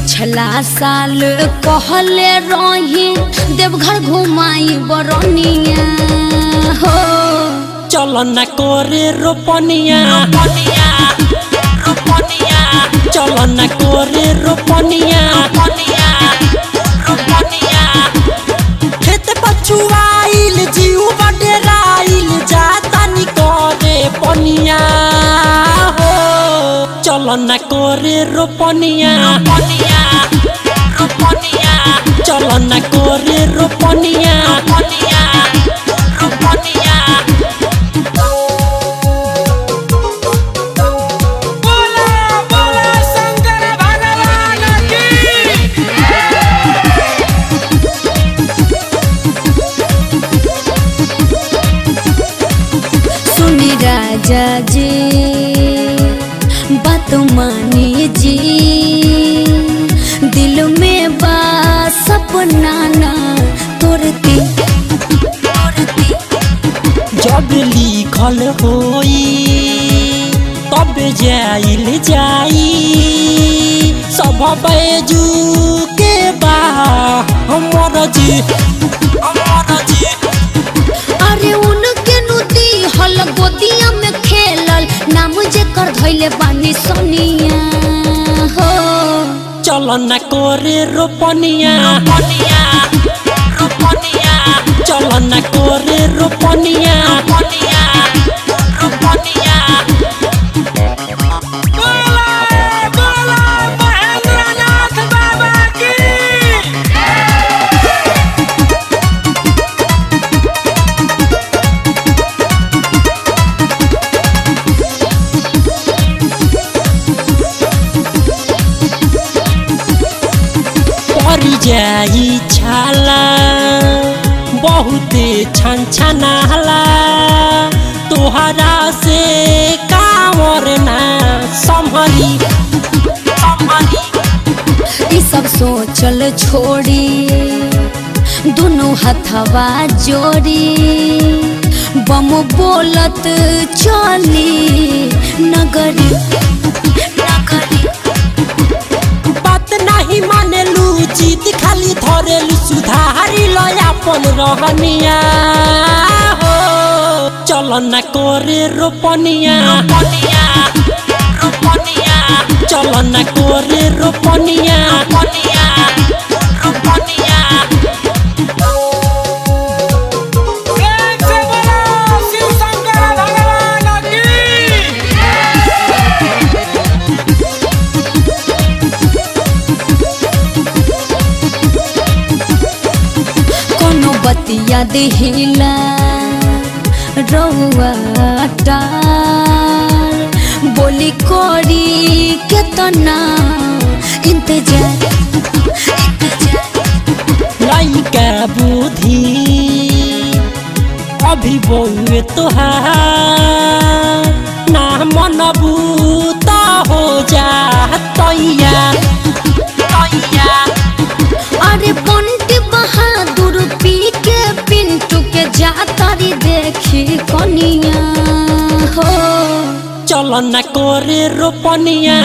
पिछला साल कहले रही देवघर घुमाई बरनिया। हो। चल न करे रोपनिया। चल न करे रोपनिया। खेत जीव बडेराइल जाता नि पनिया। चल न करे रोपनिया। चल न करे रोपनिया। बोला बोला शंकर भगवान की। सुनी राजा जी। जी। दिल में बा सपना ना तोरती जब लिखल होई, तब जाइल जाई। सब बैजू के बा, हमर जी। कर धैले पानी सोनिया हो। चल न करे रोपनिया। चल न करे रोपनिया। बोला जाई छाला, बहुते छन छनाला तोहरा से कावर ना संभली। संभली सब सोचल छोड़ी, दोनों हथवा जोड़ी। बम बोलत चली नगरी। खाली सुधारी लो अपन रहनिया। हो चल न करे रोपनिया। चल न करे रोपनिया। एक बतिया दिहिला रउआ बोली कोरी केतना इंतज़ार। लइका बुद्धि अभी बउए तोहार ना मनबू देखी कनिया हो। चल न करे रोपनिया।